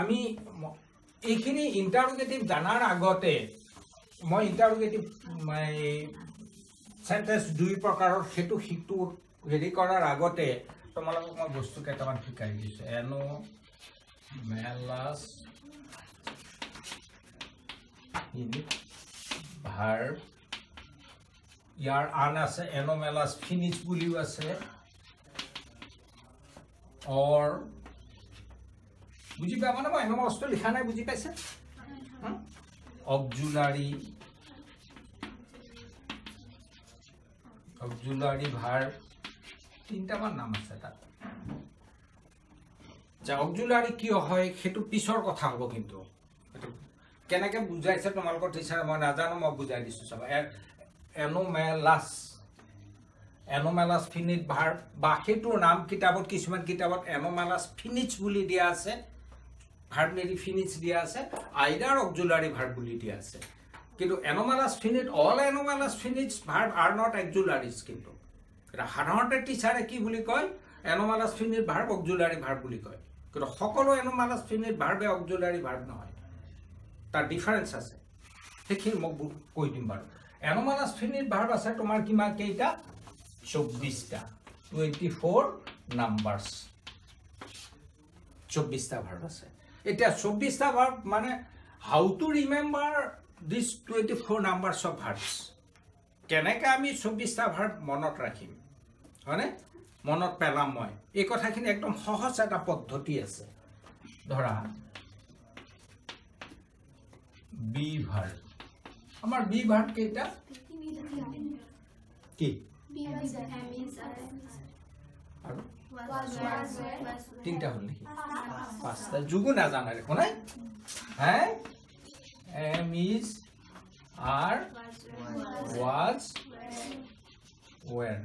আমি এইখিনি ইণ্টাৰোগেটিভ জানাৰ আগতে মই ইণ্টাৰোগেটিভ চেণ্টেঞ্চ দুই প্ৰকাৰৰ সেইটো সিটো হেৰি কৰাৰ আগতে তোমালোকক মই বস্তু কেইটামান শিকাই দিছোঁ। এনো মেলাছ ভাৰ ইয়াৰ আন আছে এনমেলাছ ফিনিছ বুলিও আছে। অৰ বুজি পাব মানে মই বস্তু লিখা নাই বুজি পাইছে? অবজুলাৰী অবজুলাৰী ভাৰ তিনিটামান নাম আছে তাত। যে অবজুলাৰী কিয় হয় সেইটো পিছৰ কথা হ'ব কিন্তু। সেইটো কেনেকে বুজাইছে তোমালোকৰ টিচাৰে মই নাজানো মই বুজাই দিছোঁ চাবা। এনোমেলাছ এনোমেলাছ ফিনিট ভাৰ বা সেইটোৰ নাম কিতাপত কিছুমান কিতাপত এনোমেলাছ ফিনিটছ বুলি দিয়া আছে ভাৰ্ব মেৰি ফিনিটছ দিয়া আছে আইডাৰ অক্সুলাৰী ভাৰ্ব বুলি দিয়া আছে। কিন্তু anomalous finite all anomalous finites verb are not auxiliaries কিন্তু সাধাৰণতে টিচাৰে কি বুলি কয়? এনোমেলাছ ফিনিট ভাৰ্ব অক্সুলাৰী ভাৰ্ব বুলি কয়। কিন্তু সকলো এনোমেলাছ ফিনিট ভাৰ্বে অক্সুলাৰী ভাৰ্ব নহয়। তাৰ ডিফাৰেঞ্চ আছে। সেইখিনি মই কৈ দিম বাৰু। এনোমালাছ ফিনিট ভাৰ্ব আছে তোমাৰ কিমান কেইটা? চৌব্বিছটা টুৱেণ্টি ফ'ৰ নাম্বাৰ্ছ চৌব্বিছটা ভাৰ্ব আছে। এতিয়া চৌব্বিছটা ভাৰ্ব মানে how to remember this twenty four numbers of verbs কেনেকৈ আমি চৌব্বিছটা ভাৰ্ব মনত ৰাখিম? হয়নে? মনত পেলাম মই। এই কথাখিনি একদম সহজ এটা পদ্ধতি আছে। ধৰা বি ভাৰ্ব আমাৰ বি ভাৰ্ব কেইটা? কি? তিনিটা হ'ল নেকি? পাঁচটা যুগো নাজানা দেখোন নাই হে am is are was were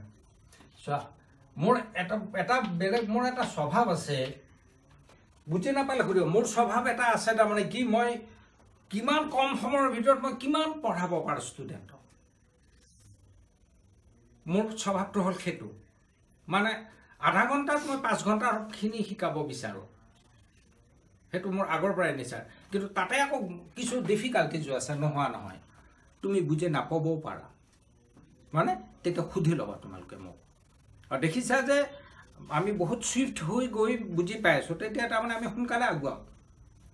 চোৱা মোৰ এটা এটা বেলেগ মোৰ এটা স্বভাৱ আছে। বুজি নাপালে সুধিব মোৰ স্বভাৱ এটা আছে তাৰমানে কি মই কিমান কম সময়ৰ ভিতৰত মই কিমান পঢ়াব পাৰোঁ ষ্টুডেণ্টক মোৰ স্বভাৱটো হ'ল সেইটো মানে আধা ঘণ্টাত মই পাঁচ ঘণ্টাখিনি শিকাব বিচাৰোঁ। সেইটো মোৰ আগৰ পৰাই নিচাৰ। কিন্তু তাতে আকৌ কিছু ডিফিকাল্টিজো আছে নোহোৱা নহয়। তুমি বুজি নাপাবও পাৰা। মানে তেতিয়া সুধি ল'বা তোমালোকে মোক। আৰু দেখিছা যে আমি বহুত চুইফ্ট হৈ গৈ বুজি পাই আছোঁ তেতিয়া তাৰমানে আমি সোনকালে আগুৱাওঁ।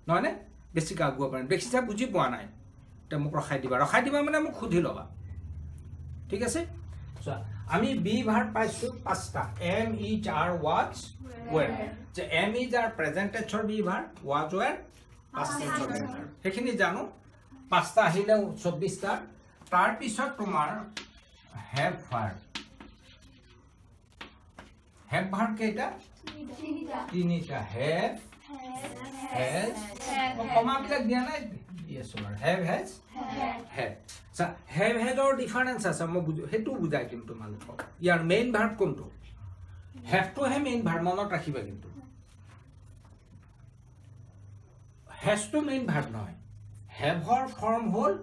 নহয়নে? বেছিকৈ আগুৱাব পাৰিম দেখিছা বুজি পোৱা নাই। এতিয়া মোক ৰখাই দিবা। ৰখাই দিবা মানে মোক সুধি ল'বা। ঠিক আছে? চোৱা আমি বি ভাৰ পাইছোঁ পাঁচটা। Am is are was were যে এম ইজ আৰ প্ৰেজেণ্টেজৰ বি ভাৰ ৱাজ ৱেৰ পাঁচটা সেইখিনি জানো। পাঁচটা আহিলে চৌব্বিছটা তাৰপিছত তোমাৰ হেভ ভাৰ হেভ ভাৰ কেইটা? তিনিটা। হেভ হেজ কমাবিলাক দিয়া নাই দি আছোঁ বাৰু। হেভ হেজ হেভ চা হেভ হেজৰ ডিফাৰেঞ্চ আছে মই বুজি সেইটোও বুজাই দিম তোমালোকক। ইয়াৰ মেইন ভাৰ্ব কোনটো? হেভটোহে মেইন ভাৰ্ব মনত ৰাখিবা কিন্তু। হেজটো মেইন ভাৰ্ব নহয়। হেভৰ ফৰ্ম হ'ল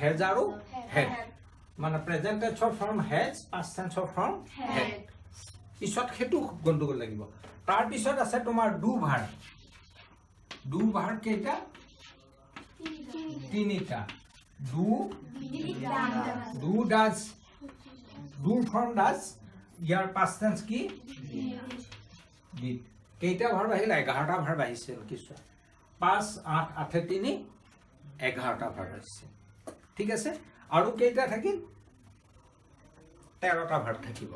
হেজ আৰু হেড মানে প্ৰেজেণ্টেজৰ ফৰ্ম হেজ পাষ্ট টেন্সৰ ফৰ্ম হেড পিছত সেইটো গণ্ডগোল লাগিব। তাৰপিছত আছে তোমাৰ ডু ভাৰ ডু ভাৰ কেইটা? তিনিটা। ডু ডু ডাজ ডুৰ ফৰ্ম ডাজ ইয়াৰ পাষ্ট টেন্স কি ডিড কেইটা ভাৰ আহিলে এঘাৰটা ভাৰ আহিছে কিছু পাঁচ আঠ আঠে তিনি এঘাৰটা ভাৰ আহিছে ঠিক আছে আৰু কেইটা থাকিল তেৰটা ভাৰ থাকিব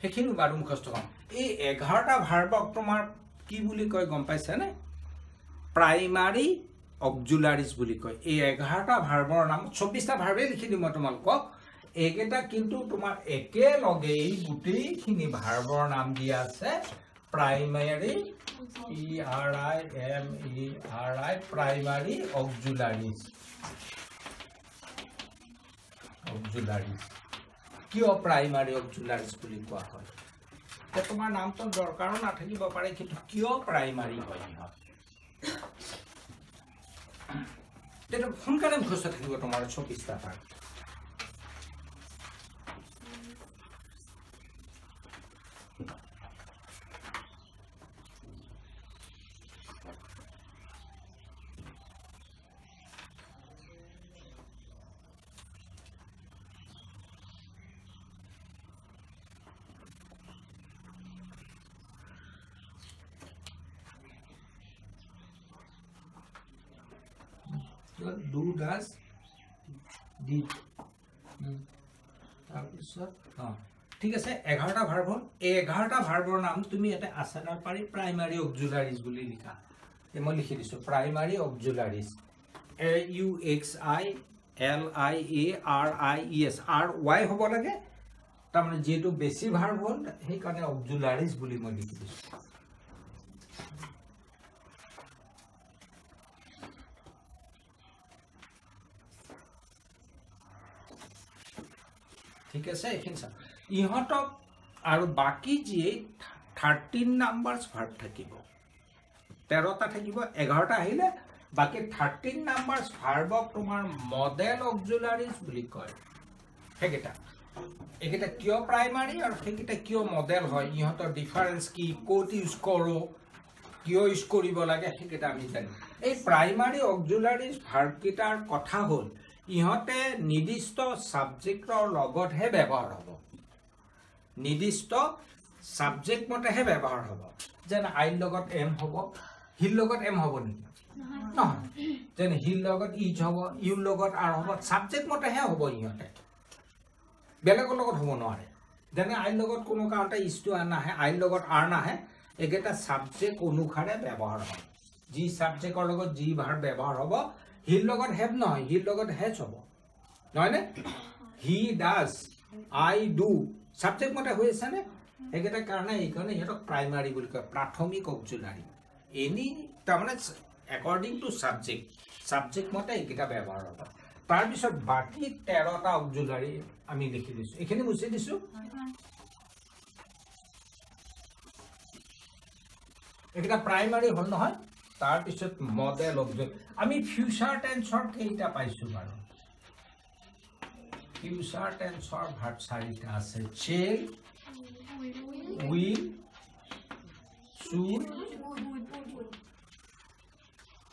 সেইখিনি বাৰু মুখস্থ ক'ম এই এঘাৰটা ভাৰ্বক তোমাৰ কি বুলি কয় গম পাইছেনে প্ৰাইমাৰী অবজুলাৰিজ বুলি কয়। এই এঘাৰটা ভাৰ্বৰ নাম চৌব্বিছটা ভাৰ্বেই লিখি দিম তোমালোকক। এইকেইটা কিন্তু তোমাৰ একেলগে এই গোটেইখিনি ভাৰ্বৰ নাম দিয়া আছে। Primary E R I M E R I primary auxiliaries auxiliaries কিয় প্ৰাইমাৰী অবজুলাৰিজ বুলি কোৱা হয়? তোমাৰ নামটো দৰকাৰো নাথাকিব পাৰে কিন্তু কিয় প্ৰাইমাৰী হয় সিহঁত তেতিয়া সোনকালে মুখস্থ থাকিব তোমাৰ চৌবিছটা ডু ডাজ ডিড তাৰপিছত অঁ ঠিক আছে এঘাৰটা ভাৰ্ব এঘাৰটা ভাৰ্বৰ নাম তুমি ইয়াতে আচাৰাৰ পাৰি প্ৰাইমাৰী অক্সুলাৰিজ বুলি লিখা। মই লিখি দিছোঁ primary auxiliaries A U X I L I A R I E S R Y হ'ব লাগে। তাৰমানে যিহেতু বেছি ভাৰ্ব হ'ল সেইকাৰণে অক্সুলাৰিজ বুলি মই লিখি দিছোঁ। ঠিক আছে এইখিনি চাওক ইহঁতক আৰু বাকী যিয়ে থাৰ্টিন নাম্বাৰ্ছ ভাৰ্ব থাকিব। তেৰটা থাকিব এঘাৰটা আহিলে বাকী থাৰ্টিন নাম্বাৰ্ছ ভাৰ্বক তোমাৰ মডেল অক্সুলাৰিজ বুলি কয়। সেইকেইটা। এইকেইটা কিয় প্ৰাইমাৰী আৰু সেইকেইটা কিয় মডেল হয়? ইহঁতৰ ডিফাৰেঞ্চ কি? ক'ত ইউজ কৰোঁ? কিয় ইউজ কৰিব লাগে? সেইকেইটা আমি জানিম। এই প্ৰাইমাৰী অক্সুলাৰিজ ভাৰ্বকেইটাৰ কথা হ'ল ইহঁতে নিৰ্দিষ্ট ছাবজেক্টৰ লগতহে ব্যৱহাৰ হ'ব। নিৰ্দিষ্ট ছাবজেক্ট মতেহে ব্যৱহাৰ হ'ব। যেনে আইৰ লগত এম হ'ব হিৰ লগত এম হ'ব নেকি? নহয়। যেনে হিৰ লগত ইজ হ'ব ইউৰ লগত আৰ হ'ব ছাবজেক্ট মতেহে হ'ব ইহঁতে। বেলেগৰ লগত হ'ব নোৱাৰে। যেনে আইৰ লগত কোনো কাৰণতে ইজটো নাহে আইৰ লগত আৰ নাহে এইকেইটা ছাবজেক্ট অনুসাৰে ব্যৱহাৰ হয়। যি ছাবজেক্টৰ লগত যি ভাৰ ব্যৱহাৰ হ'ব হিৰ লগত হেভ নহয় হিৰ লগত হেজ হ'ব নহয়নে he does I do subject মতে হৈ আছেনে সেইকেইটাৰ কাৰণে এইকাৰণে সিহঁতক প্ৰাইমাৰী বুলি কয় প্ৰাথমিক অক্সুলাৰী এনি তাৰমানে একৰ্ডিং টু ছাবজেক্ট ছাবজেক্ট মতে এইকেইটা ব্যৱহাৰ হ'ব। তাৰপিছত বাকী তেৰটা অক্সুলাৰী আমি লিখি দিছোঁ। এইখিনি মুচি দিছোঁ? এইকেইটা প্ৰাইমাৰী হ'ল নহয় তাৰপিছত মডেল অবজেক্ট আমি ফিউচাৰ টেন্সৰ কেইটা পাইছোঁ বাৰু। ফিউচাৰ টেন্সৰ ভাৰ্ব চাৰিটা আছে। চেল উইল চুড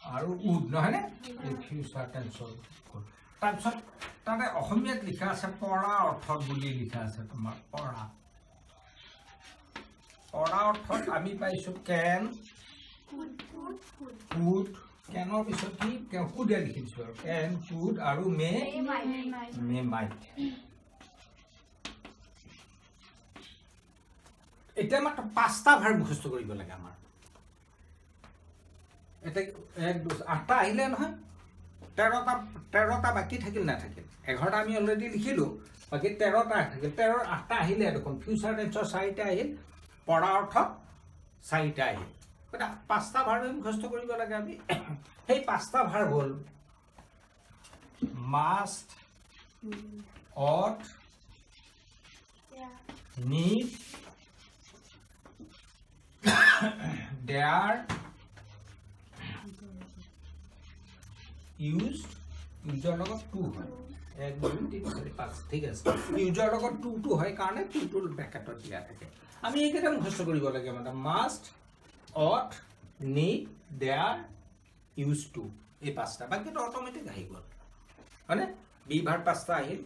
আৰু উড নহয়নে ফিউচাৰ টেন্সৰ তাৰপিছত তাতে অসমীয়াত লিখা আছে পৰা অৰ্থত বুলি লিখা আছে তোমাৰ পৰা পৰা অৰ্থত আমি পাইছোঁ কেন কুড কেনৰ পিছত কি কুডে লিখি দিছোঁ আৰু কেন কুড আৰু মে মে মাইট এতিয়া মাত্ৰ পাঁচটা ভাৰ মুখস্থ কৰিব লাগে আমাৰ এতিয়া এক আঠটা আহিলে নহয় তেৰটা তেৰটা বাকী থাকিল নাথাকিল এঘাৰটা আমি অলৰেডি লিখিলোঁ বাকী তেৰটা থাকিল তেৰ আঠটা আহিলে দেখোন ফিউচাৰ টেন্সৰ চাৰিটা আহিল পৰা অৰ্থত চাৰিটা আহিল পাঁচটা ভাৰ মুখস্থ কৰিব লাগে আমি। সেই পাঁচটা ভাৰ হ'ল must ought need dare use ইউজৰ লগত টু হয়। এক, দুই, তিনি, চাৰি, পাঁচ, ঠিক আছে। ইউজৰ লগত টু টু হয় কাৰণে টুটোৰ ব্ৰেকেটত দিয়া থাকে। আমি এইকেইটা মুখস্থ কৰিব লাগে মানে। Must ought need dare use to এই পাঁচটা বাকীটো অট'মেটিক আহি গ'ল। হয়নে? বি ভাৰ পাঁচটা আহিল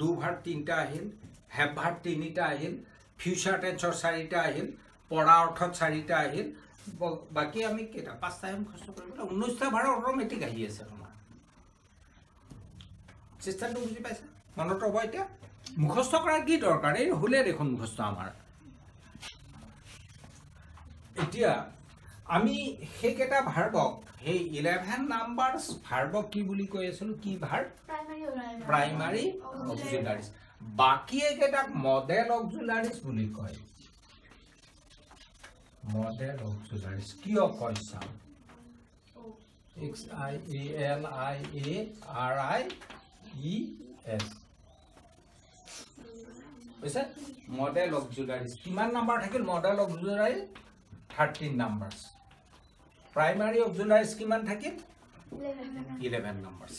ডু ভাৰ তিনিটা আহিল হেভ ভাৰ তিনিটা আহিল ফিউচাৰ টেন্সৰ চাৰিটা আহিল পৰা অৰ্থত চাৰিটা আহিল। বাকী আমি কেইটা? পাঁচটাহে মুখস্থ কৰিব লাগে ঊনৈছটা ভাৰ অট'মেটিক আহি আছে তোমাৰ। চিষ্টেমটো বুজি পাইছা? মনত ৰ'ব এতিয়া। মুখস্থ কৰাৰ কি দৰকাৰ? এই হ'লে দেখোন মুখস্থ আমাৰ। এতিয়া আমি সেইকেইটা ভাৰ্বক সেই ইলেভেন নাম্বাৰ্ছ ভাৰ্বক কি বুলি কৈ আছিলোঁ কি ভাৰ্ব? প্ৰাইমাৰী অক্সিলাৰিজ বাকী এইকেইটাক মডেল অক্সিলাৰিজ বুলি কয়। মডেল অক্সিলাৰিজ কিয় কয় চাওঁ? X I A L I A R I E S বুজিছে? মডেল অক্সিলাৰিজ কিমান নাম্বাৰ থাকিল? Modal auxiliaries thirteen numbers primary auxiliaries কিমান থাকিল ইলেভেন নাম্বাৰ্ছ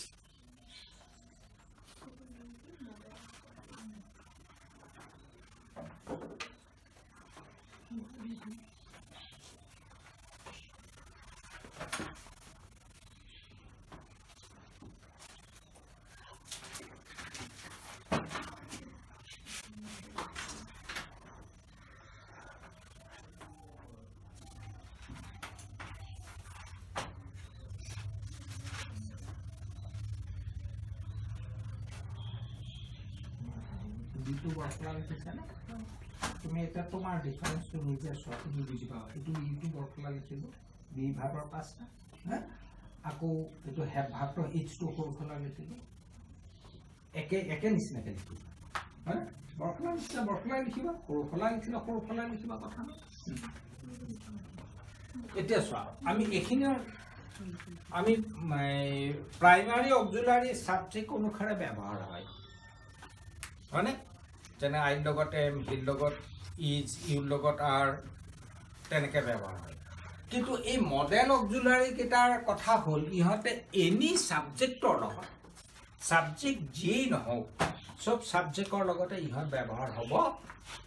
যিটো বৰফলা লিখিছে নে? তুমি এতিয়া তোমাৰ ডিফাৰেঞ্চটো নিজে চোৱা তুমি বুজি পাবা এইটো ইটো বৰফলা লিখিলোঁ বি ভাগৰ পাঁচটা হে আকৌ এইটো হেড ভাগটো এইচটো সৰু ফলা লিখিলোঁ একে একে নিচিনাকে লিখিবা হয়নে? বৰফলা লিখিলে বৰফলাই লিখিবা সৰু ফলা লিখিলে সৰু ফলাই লিখিবা কথা এতিয়া চোৱা আমি এইখিনি আমি প্ৰাইমাৰী অক্সিলাৰী ছাবজেক্ট অনুসাৰে ব্যৱহাৰ হয়। হয়নে? যেনে আইৰ লগত এম হিৰ লগত ইজ ইউৰ লগত আৰ তেনেকৈ ব্যৱহাৰ হয়। কিন্তু এই মডেল অক্সিলাৰী কেইটাৰ কথা হ'ল ইহঁতে এনি ছাবজেক্টৰ লগত ছাবজেক্ট যিয়েই নহওক চব ছাবজেক্টৰ লগতে ইহঁত ব্যৱহাৰ হ'ব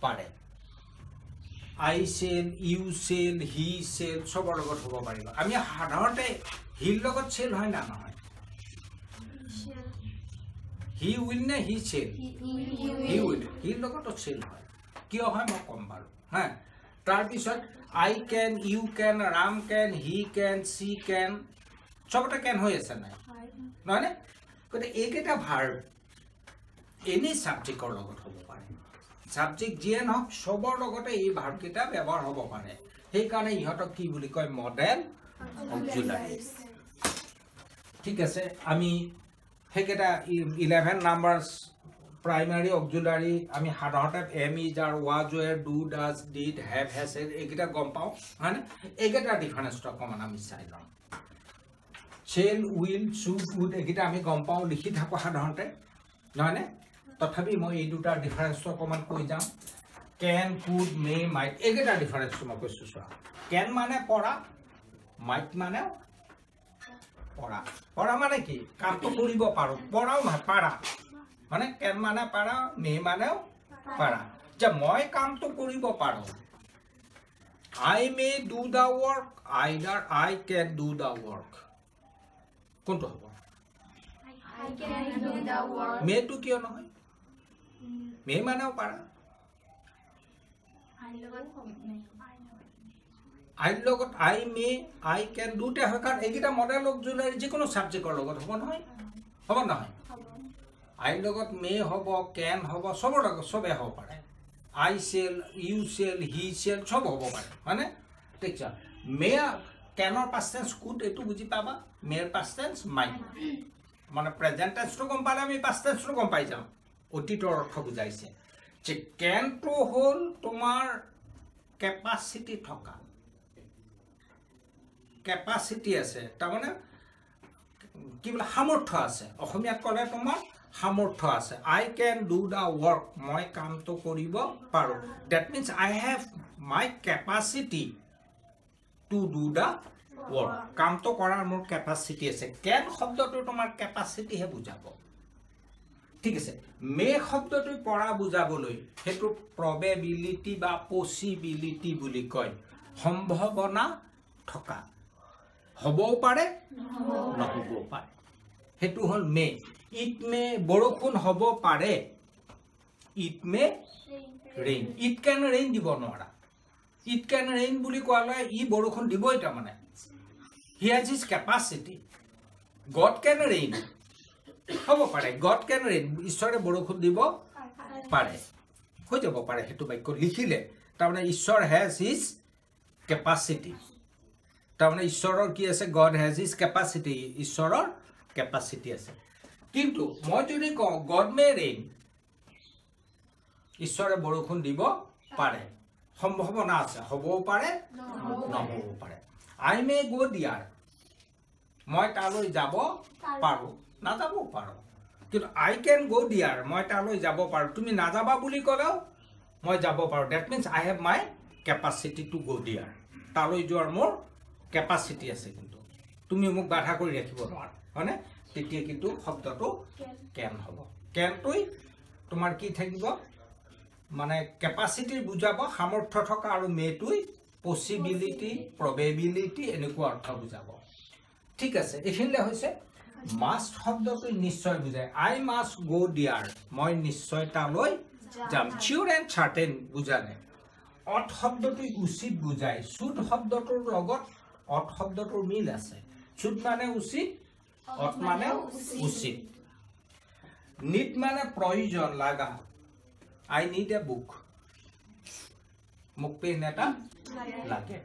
পাৰে। I shall you shall he shall চবৰ লগত হ'ব পাৰিব। আমি সাধাৰণতে হিৰ লগত চেল হয় না নহয়? হি উইল নে হি চেল হি উইল হিৰ লগতো চেল হয় কিয় হয় মই ক'ম বাৰু হা তাৰপিছত I can you can Ram can he can she can চবতে কেন হৈ আছে নাই নহয়নে গতিকে এইকেইটা ভাৰ এনি ছাবজেক্টৰ লগত হ'ব পাৰে ছাবজেক্ট যিয়ে নহওক চবৰ লগতে এই ভাৰকেইটা ব্যৱহাৰ হ'ব পাৰে সেইকাৰণে ইহঁতক কি বুলি কয় মডেল অক্সিলাৰী ঠিক আছে আমি সেইকেইটা ইলেভেন নাম্বাৰ প্ৰাইমাৰী অক্সিলাৰী আমি সাধাৰণতে am is are was were do does did have had এইকেইটা গম পাওঁ হয়নে? এইকেইটাৰ ডিফাৰেঞ্চটো অকণমান আমি চাই লওঁ। চেল উইল চুড উড এইকেইটা আমি গম পাওঁ লিখি থাকোঁ সাধাৰণতে নহয়নে? তথাপি মই এই দুটাৰ ডিফাৰেঞ্চটো অকণমান কৈ যাওঁ কেন কুড মে মাইট এইকেইটাৰ ডিফাৰেঞ্চটো মই কৈছোঁ চোৱা। কেন মানে পৰা মাইট মানে পৰা পৰা মানে কি? কামটো কৰিব পাৰোঁ। নহয় পাৰা। মানে কেন মানে পাৰা? মে মানেও পাৰা। যে মই কামটো কৰিব পাৰোঁ। I may do the work, either I can do the work. কোনটো হ'ব? মেটো কিয় নহয়? মে মানেও পাৰা। আইৰ লগত আই মে আই কেন দুটা হয় কাৰণ এইকেইটা মডেল অক্সিলাৰী যিকোনো ছাবজেক্টৰ লগত হ'ব নহয়। হ'ব নহয়? আইৰ লগত মে হ'ব কেন হ'ব চবৰ লগত চবেই হ'ব পাৰে। I shall you shall he shall চব হ'ব পাৰে হয়নে? ঠিক আছে মে কেনৰ পাৰ্চেঞ্চ কুড এইটো বুজি পাবা? মেৰ পাৰ্চেঞ্চ মাইন মানে প্ৰেজেণ্ট টেন্সটো গম পালে আমি পাষ্ট টেন্সটো গম পাই যাওঁ অতীতৰ অৰ্থ বুজাইছে। যে কেনটো হ'ল তোমাৰ কেপাচিটি থকা। কেপাচিটি আছে। তাৰমানে কি বোলে সামৰ্থ্য আছে। অসমীয়াত ক'লে তোমাৰ সামৰ্থ্য আছে। I can do the work মই কামটো কৰিব পাৰোঁ। That means I have my capacity to do the work কামটো কৰাৰ মোৰ কেপাচিটি আছে। কেন শব্দটো তোমাৰ কেপাচিটিহে বুজাব। ঠিক আছে। মে শব্দটো পৰা বুজাবলৈ সেইটো প্ৰবেবিলিটি বা পচিবিলিটি বুলি কয়। সম্ভাৱনা থকা। হ'বও পাৰে নহ'বও পাৰে। সেইটো হ'ল মে ইট মে বৰষুণ হ'ব পাৰে it may rain it can rain দিব নোৱাৰা? ইট কেন ৰেইন বুলি কোৱালৈ ই বৰষুণ দিবই তাৰমানে। He has his capacity God can rain হ'ব পাৰে। গড কেন ৰেইন ঈশ্বৰে বৰষুণ দিব পাৰে। হৈ যাব পাৰে। সেইটো বাক্য লিখিলে। তাৰমানে ঈশ্বৰ হেজ হিজ কেপাচিটি তাৰমানে ঈশ্বৰৰ কি আছে? গড হেজ হিজ কেপাচিটি ঈশ্বৰৰ কেপাচিটি আছে। কিন্তু মই যদি কওঁ গড মে ৰেইন ঈশ্বৰে বৰষুণ দিব পাৰে। সম্ভাৱনা আছে হ'বও পাৰে নহ'বও পাৰে। আই মে গ' দিয়াৰ মই তালৈ যাব পাৰোঁ। নাযাবও পাৰোঁ। কিন্তু আই কেন গ' দিয়াৰ মই তালৈ যাব পাৰোঁ। তুমি নাযাবা বুলি ক'লেও মই যাব পাৰোঁ। That means I have my capacity to go' there তালৈ যোৱাৰ মোৰ কেপাচিটি আছে কিন্তু। তুমি মোক বাধা কৰি ৰাখিব নোৱাৰা। হয়নে? তেতিয়া কিন্তু শব্দটো কেন হ'ব। কেনটোই তোমাৰ কি থাকিব? মানে কেপাচিটি বুজাব সামৰ্থ্য থকা আৰু মেটোই পচিবিলিটি প্ৰবেবিলিটি এনেকুৱা অৰ্থ বুজাব। ঠিক আছে এইখিনিলে হৈছে মাষ্ট শব্দটোই নিশ্চয় বুজায়। আই মাষ্ট গ' দিয়াৰ মই নিশ্চয় তালৈ যাম। চিয়'ৰ এণ্ড চাৰ্টেন বুজালে। অথ শব্দটোই উচিত বুজায়। চুড শব্দটোৰ লগত অথ শব্দটোৰ মিল আছে। চুড মানে উচিত অথ মানে উচিত নিট মানে প্ৰয়োজন লাগা। আই নিড এ বুক মোক পেন এটা লাগে।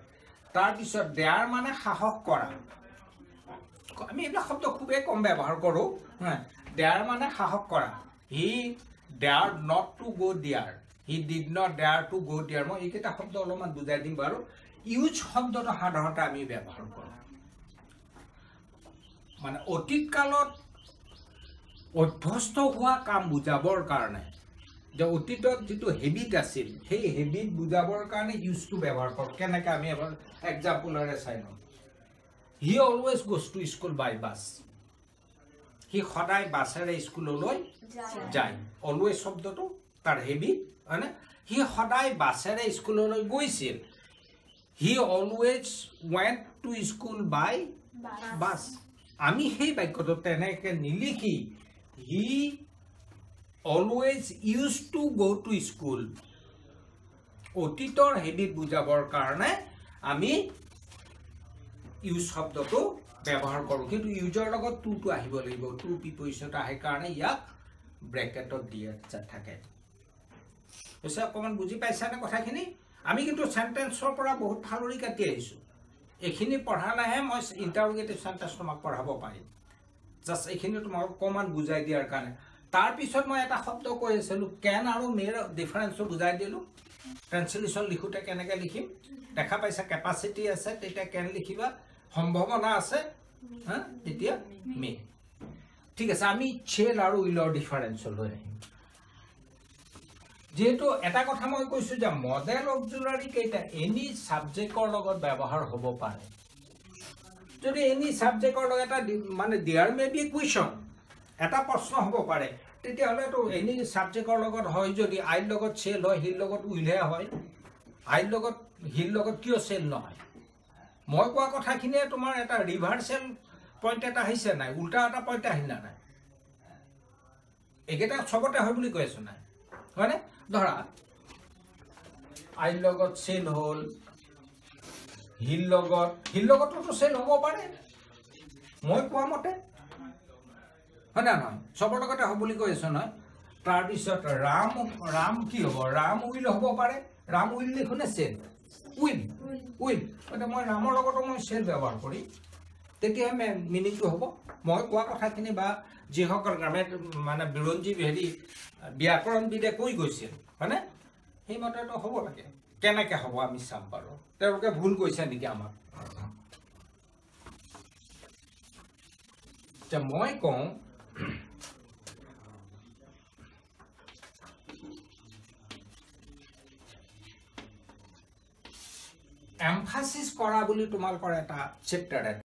তাৰপিছত দেয়াৰ মানে সাহস কৰা। আমি এইবিলাক শব্দ খুবেই কম ব্যৱহাৰ কৰোঁ। দেয়াৰ মানে সাহস কৰা। হি there not to go' there he did not dare to go' there মই এইকেইটা শব্দ অলপমান বুজাই দিম বাৰু। ইউজ শব্দটো সাধাৰণতে আমি ব্যৱহাৰ কৰোঁ। মানে অতীত কালত অভ্যস্ত হোৱা কাম বুজাবৰ কাৰণে যে অতীতত যিটো হেবিট আছিল সেই হেবিট বুজাবৰ কাৰণে ইউজটো ব্যৱহাৰ কৰোঁ। কেনেকৈ আমি এবাৰ এক্সাম্পলেৰে চাই লওঁ। He always goes to school by bus সি সদায় বাছেৰে স্কুললৈ যায়। অলৱেজ শব্দটো তাৰ হেবিট হয়নে? সি সদায় বাছেৰে স্কুললৈ গৈছিল। He always went to school by bus আমি সেই বাক্যটো তেনেকৈ নিলিখি। He always use to go' to school অতীতৰ হেবিট বুজাবৰ কাৰণে আমি ইউজ শব্দটো ব্যৱহাৰ কৰোঁ। কিন্তু ইউজৰ লগত টুটো আহিব লাগিব। টু প্ৰিপজিশ্যনটো আহে কাৰণে ইয়াক ব্ৰেকেটত দিয়া থাকে। পিছে অকণমান বুজি পাইছানে কথাখিনি? আমি কিন্তু চেণ্টেন্সৰ পৰা বহুত ফালৰি কাটি আহিছোঁ। এইখিনি পঢ়ালেহে মই ইণ্টাৰগেটিভ চেণ্টেন্স তোমাক পঢ়াব পাৰিম। জাষ্ট এইখিনি তোমাক অকণমান বুজাই দিয়াৰ কাৰণে। তাৰপিছত মই এটা শব্দ কৈ আছিলোঁ কেন আৰু মেৰ ডিফাৰেঞ্চটো বুজাই দিলোঁ। ট্ৰেঞ্চলেশ্যন লিখোঁতে কেনেকৈ লিখিম? দেখা পাইছা কেপাচিটি আছে তেতিয়া কেন লিখিবা। সম্ভাৱনা আছে হা তেতিয়া মে ঠিক আছে আমি চেল আৰু উইলৰ ডিফাৰেঞ্চলৈ আহিম। যিহেতু এটা কথা মই কৈছোঁ যে মডেল অক্সিলাৰী কেইটা এনি ছাবজেক্টৰ লগত ব্যৱহাৰ হ'ব পাৰে। যদি এনি ছাবজেক্টৰ লগত এটা মানে দিয়াৰ মে বি কুৱেশ্যন এটা প্ৰশ্ন হ'ব পাৰে তেতিয়াহ'লেতো এনি ছাবজেক্টৰ লগত হয় যদি আইৰ লগত চেল হয় হিৰ লগত উইলহে হয় আইৰ লগত হিৰ লগত কিয় চেল নহয়? মই কোৱা কথাখিনিয়ে তোমাৰ এটা ৰিভাৰ্চেল পইণ্ট এটা আহিছে নাই? উল্টা এটা পইণ্ট আহিলে নাই? এইকেইটা চবতে হয় বুলি কৈ আছোঁ নাই? হয়নে? ধৰা। আইৰ লগত চেল হ'ল হিৰ লগত হিৰ লগতোতো চেল হ'ব পাৰে। মই কোৱা মতে হয় না নহয়? চবৰ লগতে হ'ব বুলি কৈ আছোঁ নহয়। তাৰপিছত ৰাম ৰাম কি হ'ব? ৰাম উইল হ'ব পাৰে। ৰাম উইল দেখোনে চেল? উইল। উইল। গতিকে মই ৰামৰ লগতো মই চেল ব্যৱহাৰ কৰিম। তেতিয়াহে মিনিংটো হ'ব মই কোৱা কথাখিনি বা যিসকল গ্ৰামে মানে বিৰঞ্জী হেৰি ব্যাকৰণবিদে কৈ গৈছিল হয়নে সেইমতেতো হ'ব লাগে কেনেকৈ হ'ব আমি চাম বাৰু তেওঁলোকে ভুল কৈছে নেকি আমাক এতিয়া মই কওঁ এমফাচিছ কৰা বুলি তোমালোকৰ এটা চেপ্টাৰ